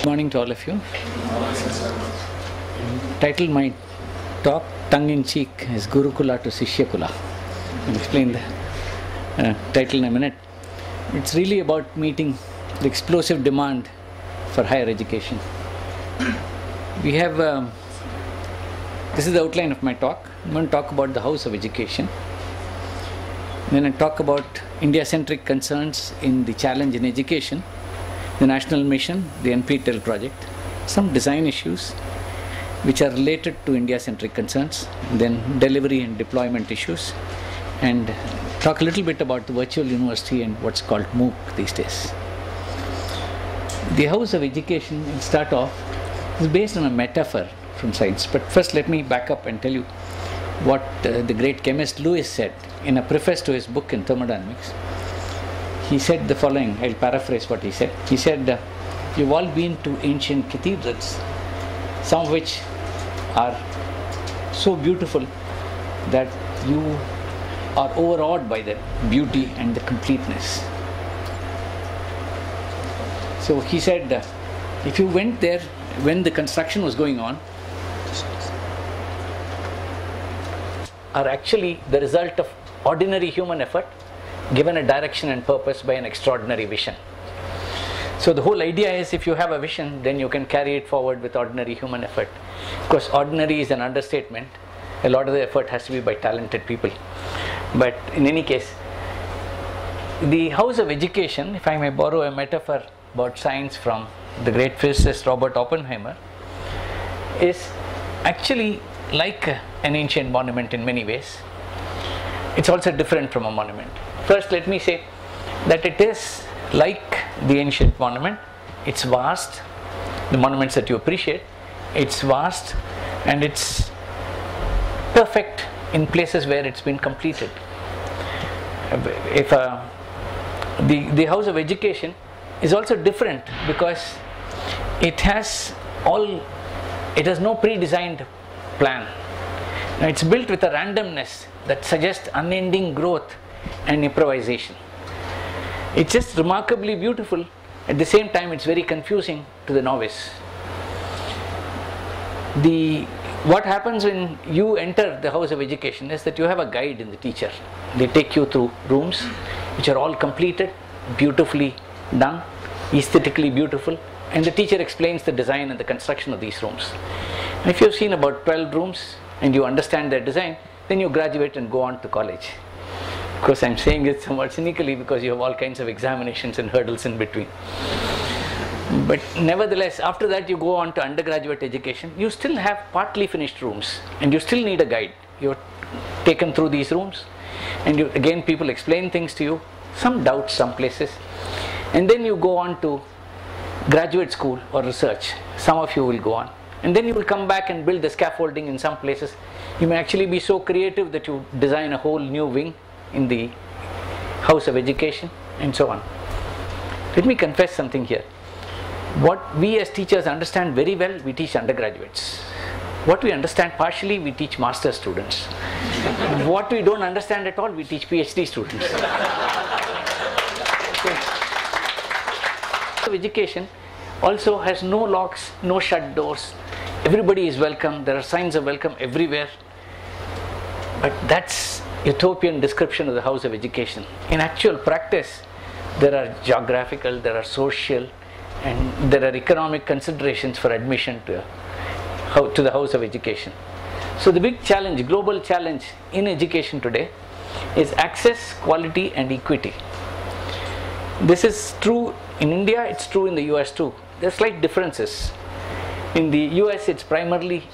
Good morning to all of you. Title my talk tongue in cheek is Gurukula to Sishyakula. I'll explain the uh, title in a minute. It's really about meeting the explosive demand for higher education. We have, um, this is the outline of my talk. I'm going to talk about the House of Education. Then I talk about India centric concerns in the challenge in education, the national mission, the NPTEL project, some design issues which are related to India centric concerns, then delivery and deployment issues, and talk a little bit about the virtual university and what's called MOOC these days. The House of Education, will start off, is based on a metaphor from science. But first, let me back up and tell you what uh, the great chemist Lewis said in a preface to his book in thermodynamics. He said the following I'll paraphrase what he said. He said, You've all been to ancient cathedrals, some of which are so beautiful that you are overawed by the beauty and the completeness. So he said, if you went there when the construction was going on, are actually the result of ordinary human effort given a direction and purpose by an extraordinary vision. So the whole idea is if you have a vision, then you can carry it forward with ordinary human effort. Of course, ordinary is an understatement. A lot of the effort has to be by talented people. But in any case, the house of education, if I may borrow a metaphor about science from the great physicist Robert Oppenheimer, is actually like an ancient monument in many ways. It's also different from a monument. First, let me say that it is like the ancient monument, it's vast, the monuments that you appreciate, it's vast and it's perfect in places where it's been completed. If uh, the, the house of education is also different because it has all, it has no pre-designed plan. Now it's built with a randomness that suggests unending growth and improvisation. It's just remarkably beautiful. At the same time, it's very confusing to the novice. The what happens when you enter the house of education is that you have a guide in the teacher. They take you through rooms which are all completed, beautifully done, aesthetically beautiful, and the teacher explains the design and the construction of these rooms. And if you've seen about 12 rooms and you understand their design, then you graduate and go on to college. Of course, I'm saying it somewhat cynically because you have all kinds of examinations and hurdles in between. But nevertheless, after that, you go on to undergraduate education. You still have partly finished rooms and you still need a guide. You're taken through these rooms, and you, again, people explain things to you, some doubts, some places, and then you go on to graduate school or research. Some of you will go on. And then you will come back and build the scaffolding in some places. You may actually be so creative that you design a whole new wing in the house of education and so on. Let me confess something here. What we as teachers understand very well, we teach undergraduates. What we understand partially, we teach master students. what we don't understand at all, we teach PhD students. so, education also has no locks, no shut doors. Everybody is welcome. There are signs of welcome everywhere. But that's utopian description of the house of education. In actual practice, there are geographical, there are social, and there are economic considerations for admission to, to the house of education. So the big challenge, global challenge in education today is access, quality and equity. This is true in India, it's true in the US too. There are slight differences. In the US, it's primarily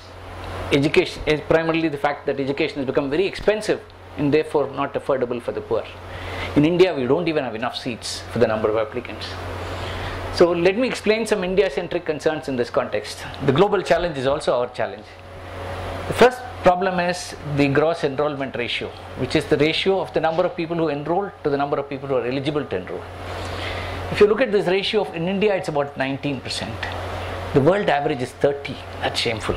education, is primarily the fact that education has become very expensive and therefore not affordable for the poor. In India, we don't even have enough seats for the number of applicants. So let me explain some India-centric concerns in this context. The global challenge is also our challenge. The first problem is the gross enrollment ratio, which is the ratio of the number of people who enroll to the number of people who are eligible to enroll. If you look at this ratio of, in India, it's about 19%. The world average is 30. That's shameful.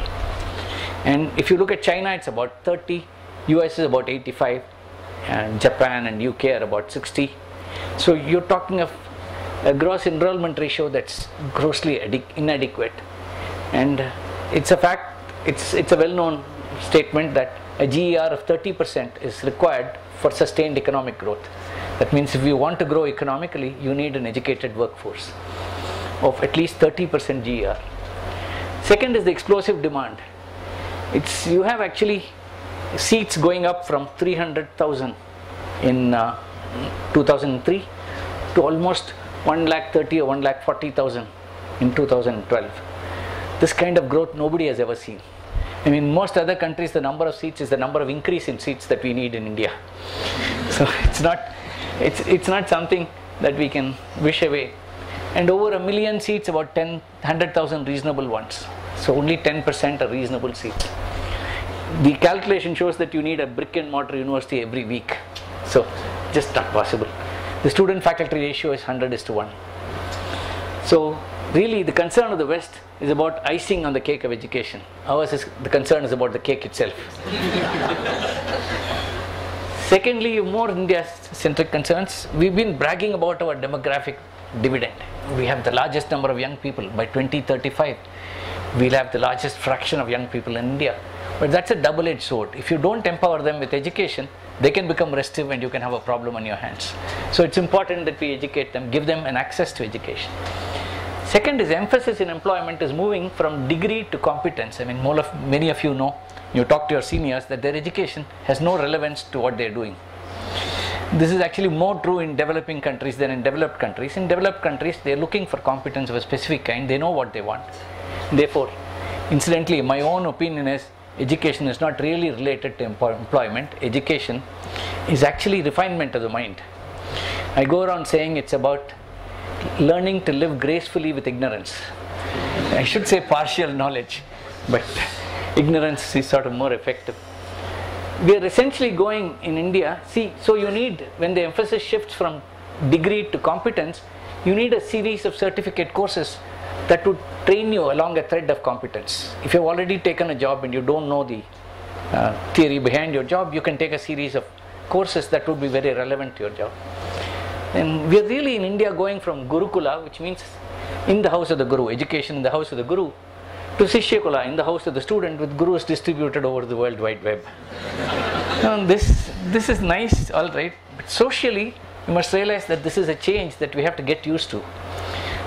And if you look at China, it's about 30. US is about 85. And Japan and UK are about 60. So you're talking of a gross enrollment ratio that's grossly inadequate. And it's a fact, it's, it's a well known statement that a GER of 30% is required for sustained economic growth. That means if you want to grow economically, you need an educated workforce of at least 30% GER. Second is the explosive demand. It's you have actually seats going up from 300,000 in uh, 2003 to almost 1 lakh 30 or 1 lakh 40,000 in 2012. This kind of growth nobody has ever seen. I mean, most other countries, the number of seats is the number of increase in seats that we need in India. So it's not, it's, it's not something that we can wish away. And over a million seats, about 10, 100,000 reasonable ones. So only 10% are reasonable seats. The calculation shows that you need a brick and mortar university every week. So just not possible. The student faculty ratio is 100 is to 1. So really the concern of the West is about icing on the cake of education. Ours is the concern is about the cake itself. Secondly, more India centric concerns. We've been bragging about our demographic dividend. We have the largest number of young people. By 2035, we'll have the largest fraction of young people in India. But that's a double edged sword. If you don't empower them with education, they can become restive and you can have a problem on your hands. So it's important that we educate them, give them an access to education. Second is emphasis in employment is moving from degree to competence. I mean, of, many of you know, you talk to your seniors that their education has no relevance to what they're doing. This is actually more true in developing countries than in developed countries. In developed countries, they're looking for competence of a specific kind, they know what they want. Therefore, incidentally, my own opinion is education is not really related to employment. Education is actually refinement of the mind. I go around saying it's about learning to live gracefully with ignorance. I should say partial knowledge, but ignorance is sort of more effective. We are essentially going in India, see, so you need, when the emphasis shifts from degree to competence, you need a series of certificate courses that would train you along a thread of competence. If you've already taken a job and you don't know the uh, theory behind your job, you can take a series of courses that would be very relevant to your job. And we are really in India going from Gurukula, which means in the house of the Guru, education in the house of the Guru, to Sishyakula, in the house of the student, with Gurus distributed over the World Wide Web. this, this is nice, all right, but socially, you must realize that this is a change that we have to get used to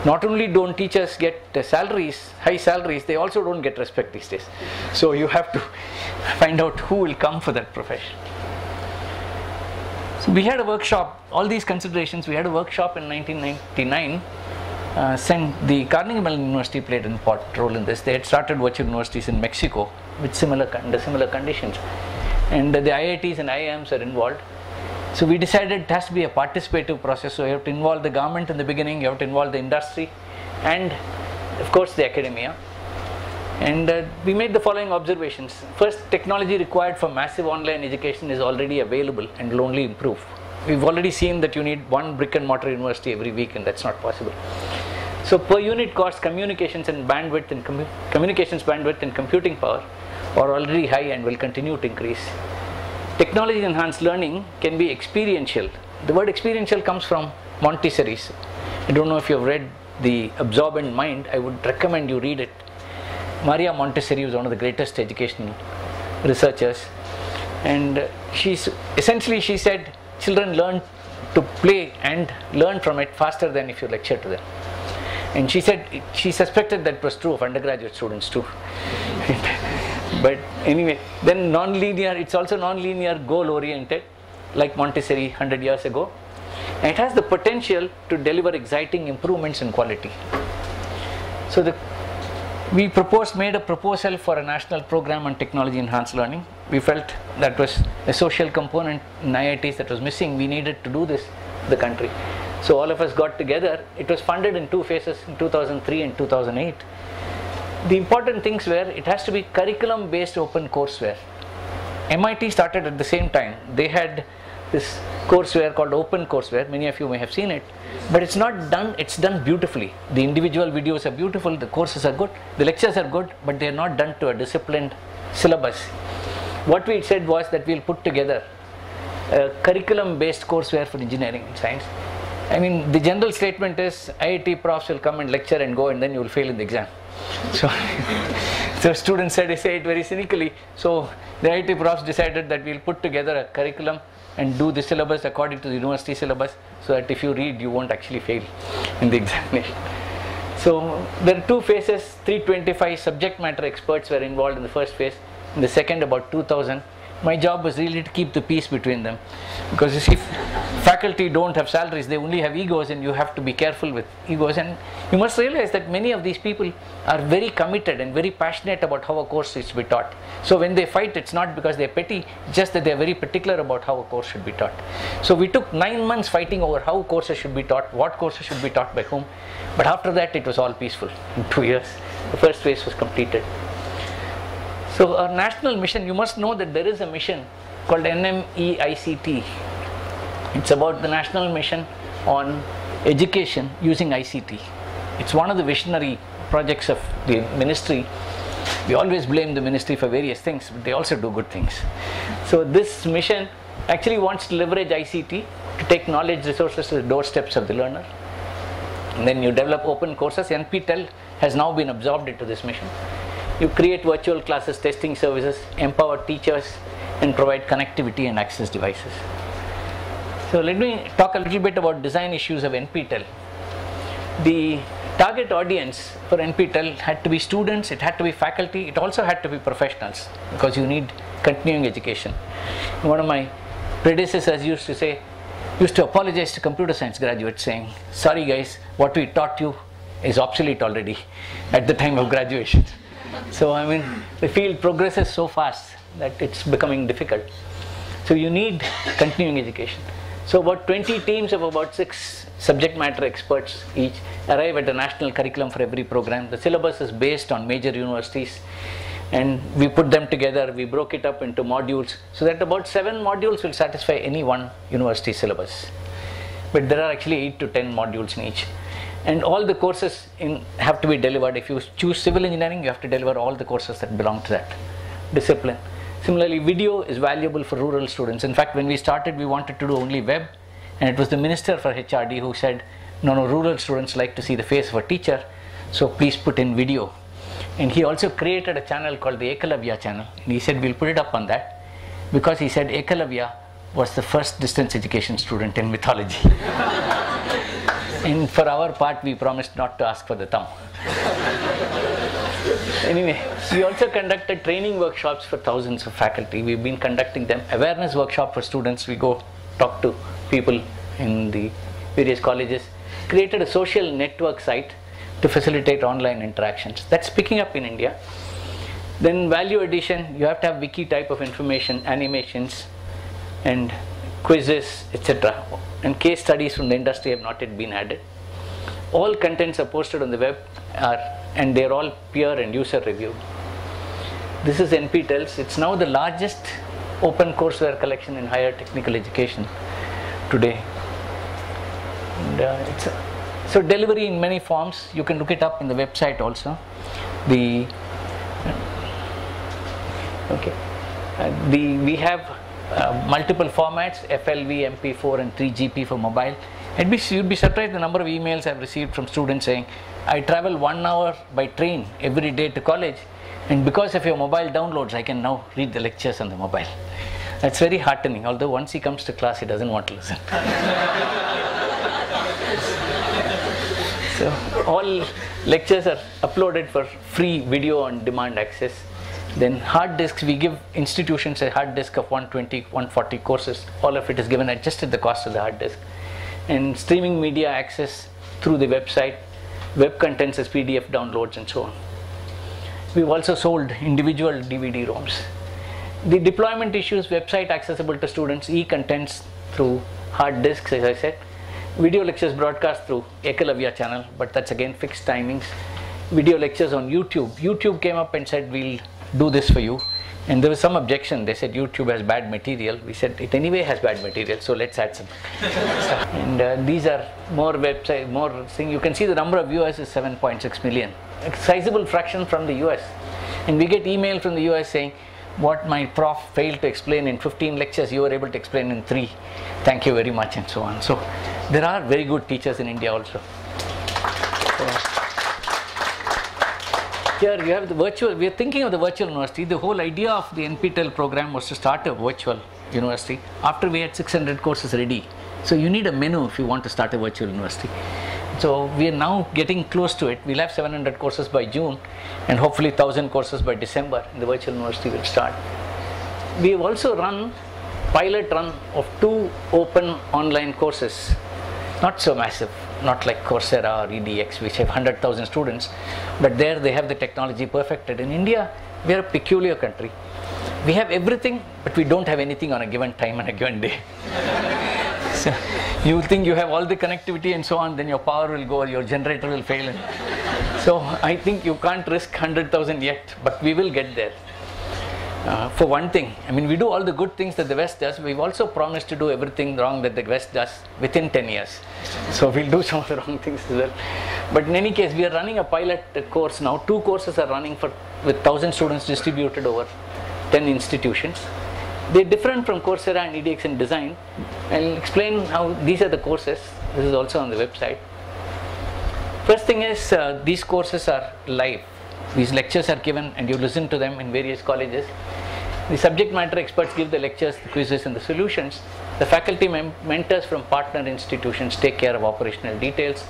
not only don't teachers get salaries, high salaries, they also don't get respect these days. So you have to find out who will come for that profession. So we had a workshop, all these considerations, we had a workshop in 1999. Uh, the Carnegie Mellon University played an important role in this. They had started virtual universities in Mexico with similar, under similar conditions. And the IITs and IIMs are involved. So we decided it has to be a participative process. So you have to involve the government in the beginning, you have to involve the industry, and of course the academia. And uh, we made the following observations. First, technology required for massive online education is already available and will only improve. We've already seen that you need one brick and mortar university every week, and that's not possible. So per unit cost, communications and bandwidth and com communications bandwidth and computing power are already high and will continue to increase. Technology enhanced learning can be experiential. The word experiential comes from Montessori's. I don't know if you've read The Absorbent Mind, I would recommend you read it. Maria Montessori was one of the greatest educational researchers. And she's essentially she said children learn to play and learn from it faster than if you lecture to them. And she said she suspected that was true of undergraduate students too. but anyway then non-linear it's also non-linear goal oriented like montessori 100 years ago. And it has the potential to deliver exciting improvements in quality. So the we proposed made a proposal for a national program on technology enhanced learning. We felt that was a social component in IITs that was missing. We needed to do this the country. So all of us got together. It was funded in two phases in 2003 and 2008 the important things were it has to be curriculum based open courseware. MIT started at the same time. They had this courseware called open courseware. Many of you may have seen it, but it's not done. It's done beautifully. The individual videos are beautiful. The courses are good. The lectures are good, but they are not done to a disciplined syllabus. What we said was that we'll put together a curriculum based courseware for engineering and science I mean, the general statement is IIT profs will come and lecture and go, and then you will fail in the exam. So, so students said, I say it very cynically. So the IIT profs decided that we'll put together a curriculum and do the syllabus according to the university syllabus, so that if you read, you won't actually fail in the examination. So there are two phases. 325 subject matter experts were involved in the first phase. In the second, about 2,000 my job was really to keep the peace between them. Because you see faculty don't have salaries they only have egos and you have to be careful with egos. And you must realize that many of these people are very committed and very passionate about how a course is to be taught. So when they fight it's not because they're petty just that they're very particular about how a course should be taught. So we took nine months fighting over how courses should be taught what courses should be taught by whom. But after that it was all peaceful. In two years the first phase was completed so our national mission, you must know that there is a mission called NMEICT. It's about the national mission on education using ICT. It's one of the visionary projects of the ministry. We always blame the ministry for various things, but they also do good things. So this mission actually wants to leverage ICT to take knowledge resources to the doorsteps of the learner. And then you develop open courses. NPTEL has now been absorbed into this mission. You create virtual classes, testing services, empower teachers, and provide connectivity and access devices. So let me talk a little bit about design issues of NPTEL. The target audience for NPTEL had to be students, it had to be faculty, it also had to be professionals because you need continuing education. One of my predecessors used to say, used to apologize to computer science graduates saying, sorry guys, what we taught you is obsolete already at the time of graduation. So I mean, the field progresses so fast that it's becoming difficult. So you need continuing education. So about 20 teams of about six subject matter experts each arrive at a national curriculum for every program. The syllabus is based on major universities and we put them together, we broke it up into modules so that about seven modules will satisfy any one university syllabus. But there are actually eight to ten modules in each and all the courses in have to be delivered. If you choose civil engineering you have to deliver all the courses that belong to that discipline. Similarly video is valuable for rural students. In fact when we started we wanted to do only web and it was the minister for HRD who said no no rural students like to see the face of a teacher so please put in video. And he also created a channel called the Ekalavya channel. And he said we'll put it up on that because he said Ekalavya was the first distance education student in mythology and for our part we promised not to ask for the thumb. Anyway we also conducted training workshops for thousands of faculty. We've been conducting them. Awareness workshop for students. We go talk to people in the various colleges. Created a social network site to facilitate online interactions. That's picking up in india. Then value addition you have to have wiki type of information animations and quizzes etc and case studies from the industry have not yet been added. All contents are posted on the web are, and they're all peer and user reviewed. This is NPTEL's. It's now the largest open courseware collection in higher technical education today. And, uh, so delivery in many forms. You can look it up in the website also. The okay, uh, the we have uh, multiple formats FLV, MP4 and 3GP for mobile. And you'd be surprised the number of emails I've received from students saying, I travel one hour by train every day to college and because of your mobile downloads I can now read the lectures on the mobile. That's very heartening although once he comes to class he doesn't want to listen. so all lectures are uploaded for free video on demand access then hard disks, we give institutions a hard disk of 120, 140 courses. All of it is given at just at the cost of the hard disk. And streaming media access through the website, web contents as PDF downloads and so on. We've also sold individual DVD ROMs. The deployment issues, website accessible to students, e-contents through hard disks as I said. Video lectures broadcast through Ekalavya channel, but that's again fixed timings. Video lectures on YouTube. YouTube came up and said we'll do this for you. And there was some objection. They said YouTube has bad material. We said it anyway has bad material, so let's add some. and uh, these are more website, more thing. You can see the number of viewers is 7.6 million. A sizable fraction from the US. And we get email from the US saying, what my prof failed to explain in 15 lectures, you were able to explain in three. Thank you very much, and so on. So, there are very good teachers in India also. Here you have the virtual, we are thinking of the virtual university. The whole idea of the NPTEL program was to start a virtual university after we had 600 courses ready. So, you need a menu if you want to start a virtual university. So we are now getting close to it. We'll have 700 courses by June and hopefully 1000 courses by December. The virtual university will start. We have also run pilot run of two open online courses. Not so massive, not like Coursera or EDX which have 100,000 students, but there they have the technology perfected. In India, we are a peculiar country. We have everything, but we don't have anything on a given time and a given day. so, you think you have all the connectivity and so on, then your power will go, your generator will fail. so I think you can't risk 100,000 yet, but we will get there. Uh, for one thing, I mean, we do all the good things that the West does. We've also promised to do everything wrong that the West does within 10 years. So we'll do some of the wrong things as well. But in any case, we are running a pilot course now. Two courses are running for with 1,000 students distributed over 10 institutions. They're different from Coursera and EDX in design. I'll explain how these are the courses. This is also on the website. First thing is uh, these courses are live. These lectures are given and you listen to them in various colleges. The subject matter experts give the lectures, the quizzes and the solutions. The faculty mem- mentors from partner institutions take care of operational details.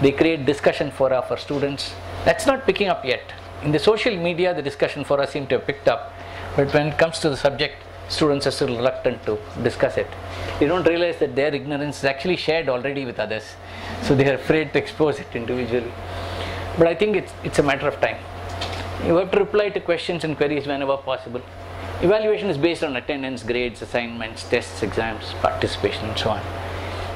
They create discussion fora for students. That's not picking up yet. In the social media, the discussion fora seem to have picked up. But when it comes to the subject, students are still reluctant to discuss it. They don't realize that their ignorance is actually shared already with others, so they are afraid to expose it individually. But I think it's, it's a matter of time. You have to reply to questions and queries whenever possible. Evaluation is based on attendance, grades, assignments, tests, exams, participation, and so on.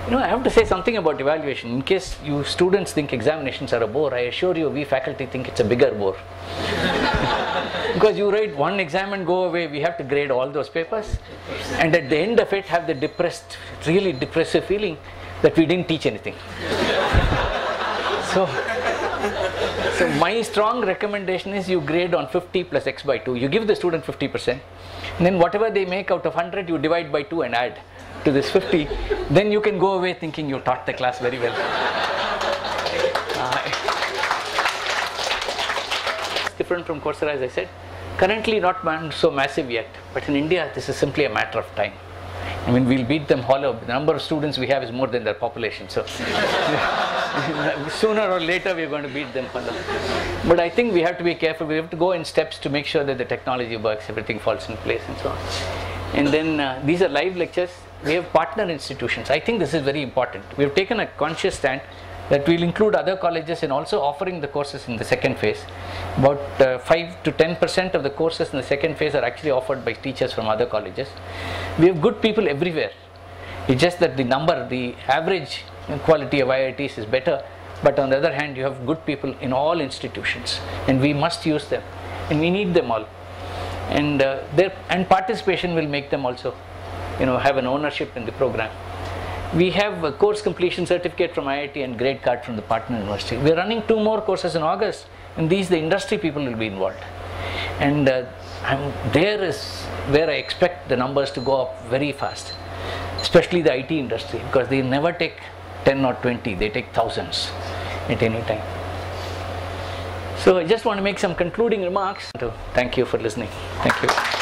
You know, I have to say something about evaluation. In case you students think examinations are a bore, I assure you, we faculty think it's a bigger bore. because you write one exam and go away, we have to grade all those papers. And at the end of it, have the depressed, really depressive feeling that we didn't teach anything. so, so my strong recommendation is you grade on 50 plus x by 2. You give the student 50%. Then whatever they make out of 100, you divide by 2 and add to this 50, then you can go away thinking you taught the class very well. Uh, it's different from Coursera, as I said. Currently, not so massive yet, but in India, this is simply a matter of time. I mean, we'll beat them hollow. The number of students we have is more than their population. So, sooner or later, we're going to beat them hollow. But I think we have to be careful. We have to go in steps to make sure that the technology works, everything falls in place, and so on. And then uh, these are live lectures. We have partner institutions. I think this is very important. We have taken a conscious stand that we'll include other colleges in also offering the courses in the second phase. About uh, 5 to 10 percent of the courses in the second phase are actually offered by teachers from other colleges. We have good people everywhere. It's just that the number, the average quality of IITs is better, but on the other hand, you have good people in all institutions, and we must use them, and we need them all. And uh, their and participation will make them also, you know, have an ownership in the program we have a course completion certificate from IIT and grade card from the partner university. We are running two more courses in August, and these the industry people will be involved. And uh, there is where I expect the numbers to go up very fast, especially the IT industry, because they never take 10 or 20, they take thousands at any time. So I just want to make some concluding remarks. Thank you for listening. Thank you.